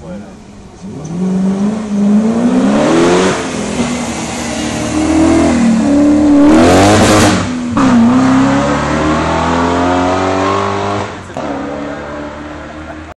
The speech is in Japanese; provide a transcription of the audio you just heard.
聞こえない